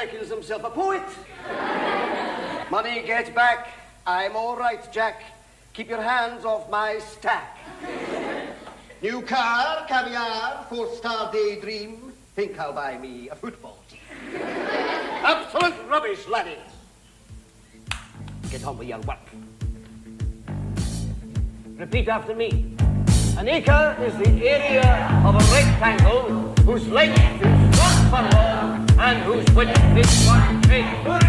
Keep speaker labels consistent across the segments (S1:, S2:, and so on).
S1: reckons himself a poet. Money get back. I'm all right, Jack. Keep your hands off my stack. New car, caviar, four-star daydream. Think I'll buy me a football team. Absolute rubbish, laddie. Get on with your work. Repeat after me. An acre is the area of a rectangle whose length and whose width is one
S2: We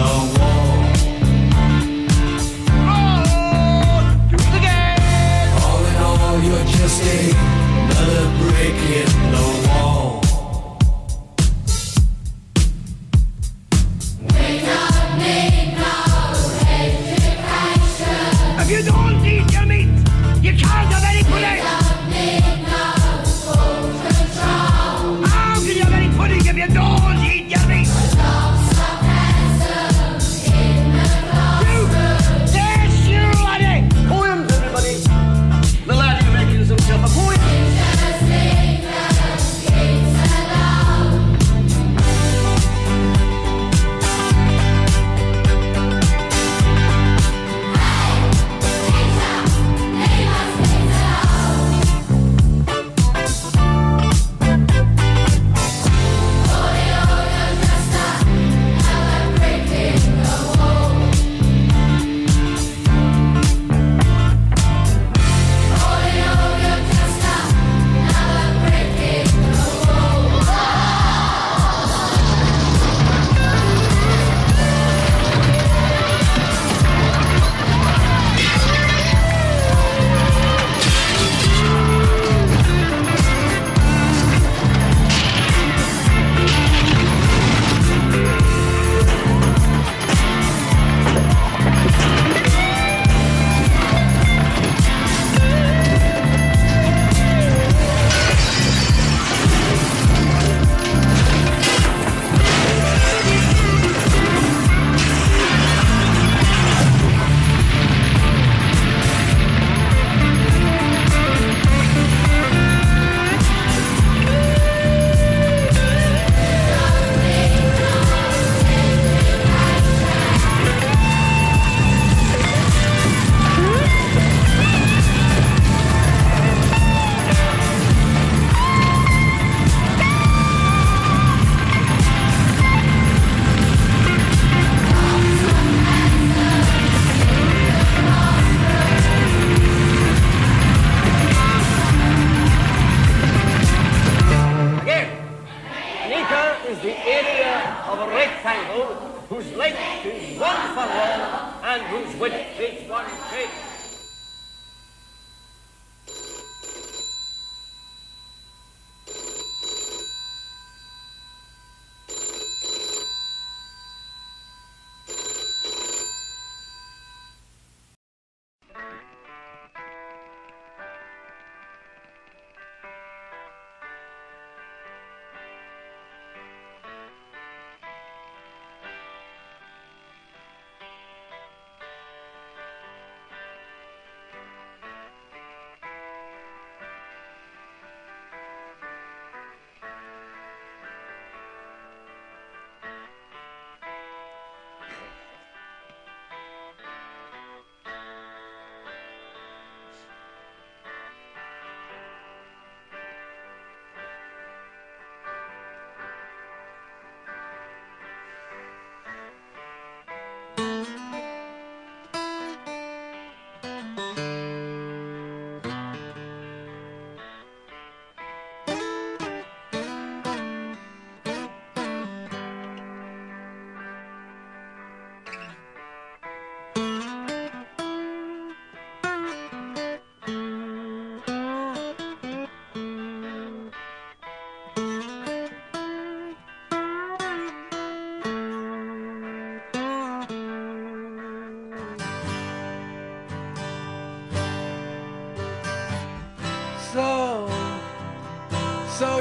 S2: the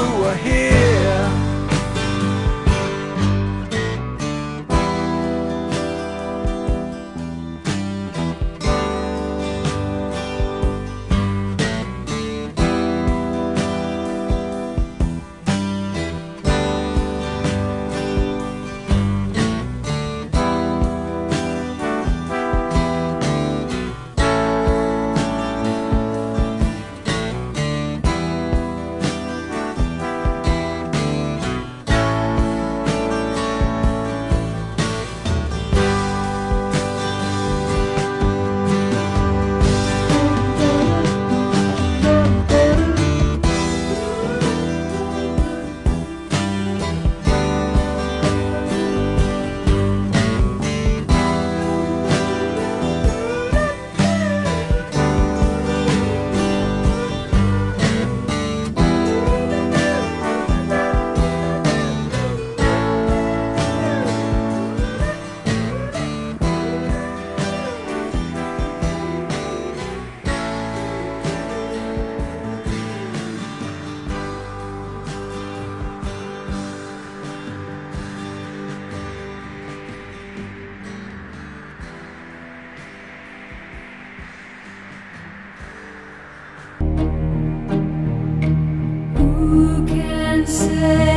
S3: through a
S4: hill. say.